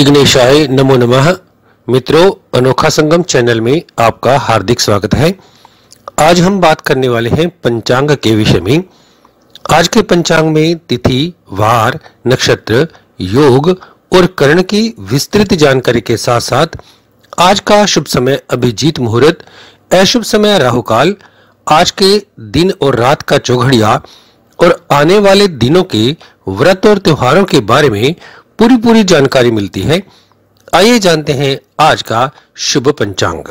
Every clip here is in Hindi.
विघ्नेशाय नमो नमः। मित्रों, अनोखा संगम चैनल में आपका हार्दिक स्वागत है। आज हम बात करने वाले हैं पंचांग के विषय में। आज के पंचांग में तिथि, वार, नक्षत्र, योग और करण की विस्तृत जानकारी के साथ साथ आज का शुभ समय अभिजीत मुहूर्त, अशुभ समय राहु काल आज के दिन और रात का चौघड़िया और आने वाले दिनों के व्रत और त्योहारों के बारे में पूरी पूरी जानकारी मिलती है। आइए जानते हैं आज का शुभ पंचांग।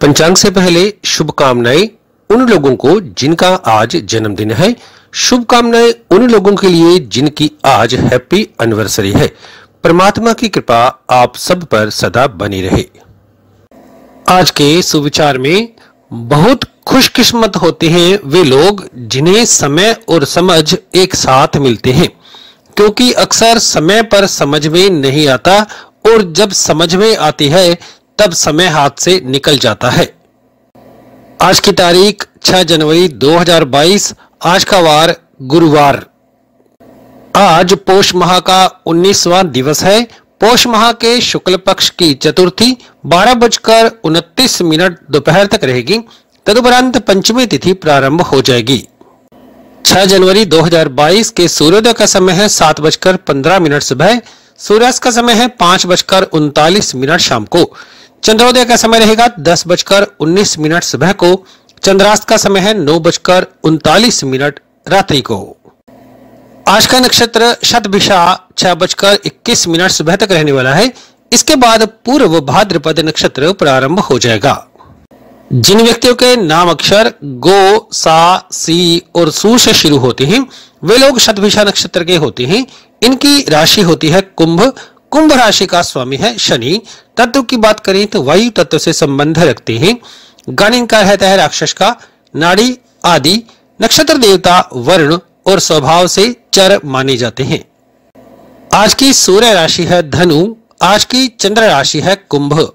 पंचांग से पहले शुभकामनाएँ उन लोगों को जिनका आज जन्मदिन है। शुभकामनाएँ उन लोगों के लिए जिनकी आज हैप्पी एनिवर्सरी है। परमात्मा की कृपा आप सब पर सदा बनी रहे। आज के सुविचार में बहुत खुशकिस्मत होते हैं वे लोग जिन्हें समय और समझ एक साथ मिलते हैं। क्योंकि अक्सर समय पर समझ में नहीं आता और जब समझ में आती है, तब समय हाथ से निकल जाता है। आज की तारीख 6 जनवरी 2022 आज का वार गुरुवार। आज पोष माह का 19वां दिवस है। पोष माह के शुक्ल पक्ष की चतुर्थी बारह बजकर उनतीस मिनट दोपहर तक रहेगी। तदुपरांत पंचमी तिथि प्रारंभ हो जाएगी। 6 जनवरी 2022 के सूर्योदय का समय है सात बजकर पंद्रह मिनट सुबह। सूर्यास्त का समय है पाँच बजकर उनतालीस मिनट शाम को। चंद्रोदय का समय रहेगा दस बजकर उन्नीस मिनट सुबह को। चंद्रास्त का समय है नौ बजकर उनतालीस मिनट रात्रि को। आज का नक्षत्र शतभिषा छह बजकर इक्कीस मिनट सुबह तक रहने वाला है। इसके बाद पूर्व भाद्रपद नक्षत्र प्रारंभ हो जाएगा। जिन व्यक्तियों के नाम अक्षर गो, सा, सी और सू से शुरू होते हैं, वे लोग शतभिषा नक्षत्र के होते हैं। इनकी राशि होती है कुंभ। कुंभ राशि का स्वामी है शनि। तत्व की बात करें तो वायु तत्व से संबंध रखते हैं। गण इनका रहता है राक्षस का, नाड़ी आदि। नक्षत्र देवता वर्ण और स्वभाव से चर माने जाते हैं। आज की सूर्य राशि है धनु। आज की चंद्र राशि है कुंभ।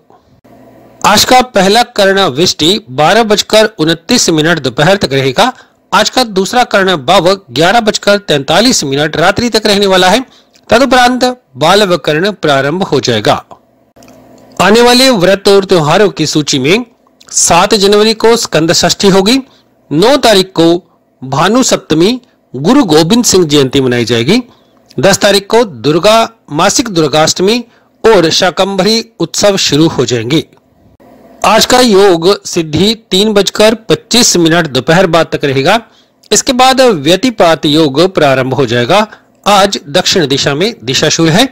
आज का पहला कर्ण विष्टि बारह बजकर उनतीस मिनट दोपहर तक रहेगा। आज का दूसरा कर्ण बाव ग्यारह बजकर तैतालीस मिनट रात्रि तक रहने वाला है। तदुपरांत बाल कर्ण प्रारंभ हो जाएगा। आने वाले व्रत और त्योहारों की सूची में सात जनवरी को स्कंद षष्ठी होगी। नौ तारीख को भानु सप्तमी, गुरु गोविंद सिंह जयंती मनाई जाएगी। दस तारीख को दुर्गा, मासिक दुर्गाष्टमी और शाकंभरी उत्सव शुरू हो जाएँगे। आज का योग सिद्धि तीन बजकर पच्चीस मिनट दोपहर बाद तक रहेगा। इसके बाद व्यतिपात योग प्रारंभ हो जाएगा। आज दक्षिण दिशा में दिशाशूल है।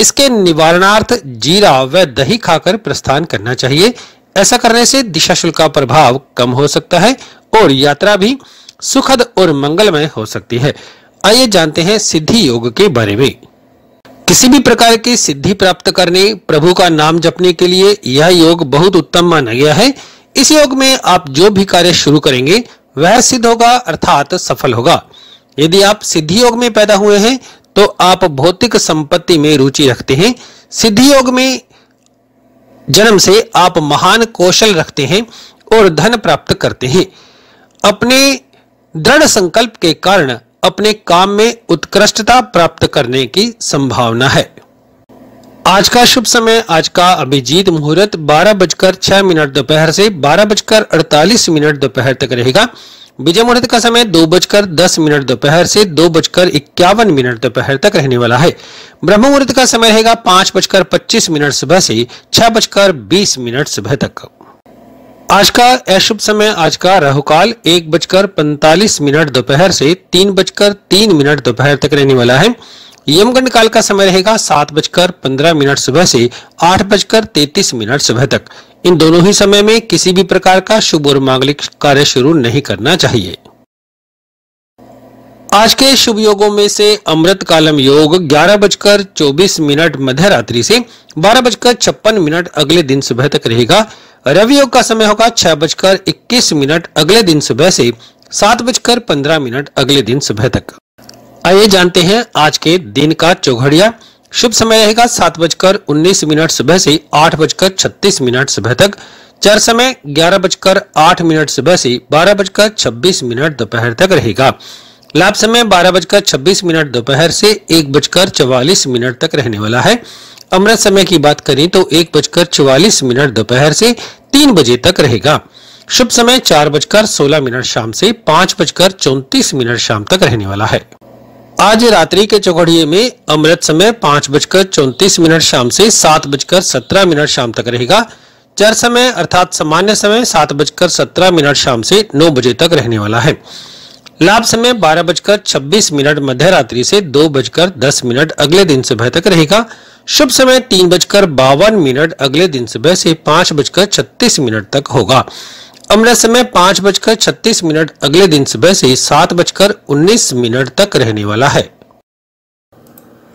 इसके निवारणार्थ जीरा व दही खाकर प्रस्थान करना चाहिए। ऐसा करने से दिशाशुल का प्रभाव कम हो सकता है और यात्रा भी सुखद और मंगलमय हो सकती है। आइए जानते हैं सिद्धि योग के बारे में। किसी भी प्रकार की सिद्धि प्राप्त करने, प्रभु का नाम जपने के लिए यह योग बहुत उत्तम माना गया है। इस योग में आप जो भी कार्य शुरू करेंगे, वह सिद्ध होगा, अर्थात सफल होगा। यदि आप सिद्धि योग में पैदा हुए हैं तो आप भौतिक संपत्ति में रुचि रखते हैं। सिद्धि योग में जन्म से आप महान कौशल रखते हैं और धन प्राप्त करते हैं। अपने दृढ़ संकल्प के कारण अपने काम में उत्कृष्टता प्राप्त करने की संभावना है। आज का शुभ समय, आज का अभिजीत मुहूर्त बारह बजकर छह मिनट दोपहर से बारह बजकर अड़तालीस मिनट दोपहर तक रहेगा। विजय मुहूर्त का समय दो बजकर दस मिनट दोपहर से दो बजकर इक्यावन मिनट दोपहर तक रहने वाला है। ब्रह्म मुहूर्त का समय रहेगा पाँच बजकर पच्चीस मिनट सुबह से छह बजकर बीस मिनट सुबह तक। आज का अशुभ समय, आज का राहुकाल एक बजकर पैंतालीस मिनट दोपहर से तीन बजकर तीन मिनट दोपहर तक रहने वाला है। यमगंड काल का समय रहेगा सात बजकर पंद्रह मिनट सुबह से आठ बजकर तैतीस मिनट सुबह तक। इन दोनों ही समय में किसी भी प्रकार का शुभ और मांगलिक कार्य शुरू नहीं करना चाहिए। आज के शुभ योगों में से अमृत कालम योग ग्यारह बजकर चौबीस मिनट मध्य रात्रि से बारह बजकर छप्पन मिनट अगले दिन सुबह तक रहेगा। रवि योग का समय होगा छह बजकर इक्कीस मिनट अगले दिन सुबह से सात बजकर पंद्रह मिनट अगले दिन सुबह तक। आइए जानते हैं आज के दिन का चौघड़िया। शुभ समय रहेगा सात बजकर उन्नीस मिनट सुबह से आठ बजकर छत्तीस मिनट सुबह तक। चार समय ग्यारह बजकर आठ मिनट सुबह से बारह बजकर छब्बीस मिनट दोपहर तक रहेगा। लाभ समय बारह बजकर छब्बीस मिनट दोपहर से एक बजकर चौवालीस मिनट तक रहने वाला है। अमृत समय की बात करें तो एक बजकर चौवालीस मिनट दोपहर से तीन बजे तक रहेगा। शुभ समय चार बजकर सोलह मिनट शाम से पाँच बजकर चौतीस मिनट शाम तक रहने वाला है। आज रात्रि के चौघड़िए में अमृत समय पाँच बजकर चौतीस मिनट शाम से सात बजकर सत्रह मिनट शाम तक रहेगा। चर समय अर्थात सामान्य समय सात बजकर सत्रह मिनट शाम से नौ बजे तक रहने वाला है। लाभ समय बारह बजकर छब्बीस मिनट मध्य रात्रि से दो बजकर दस मिनट अगले दिन सुबह तक रहेगा। शुभ समय तीन बजकर बावन मिनट, अगले दिन सुबह से पाँच बजकर छत्तीस मिनट तक होगा। अमृत समय पाँच बजकर छत्तीस मिनट, अगले दिन सुबह से सात बजकर उन्नीस मिनट तक रहने वाला है।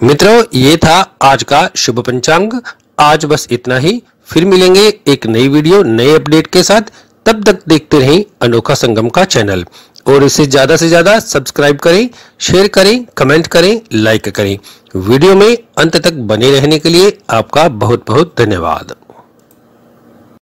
मित्रों, ये था आज का शुभ पंचांग। आज बस इतना ही। फिर मिलेंगे एक नई वीडियो, नए अपडेट के साथ। तब तक देखते रहें अनोखा संगम का चैनल। और इसे ज़्यादा से ज़्यादा सब्सक्राइब करें, शेयर करें, कमेंट करें, लाइक करें। वीडियो में अंत तक बने रहने के लिए आपका बहुत बहुत धन्यवाद।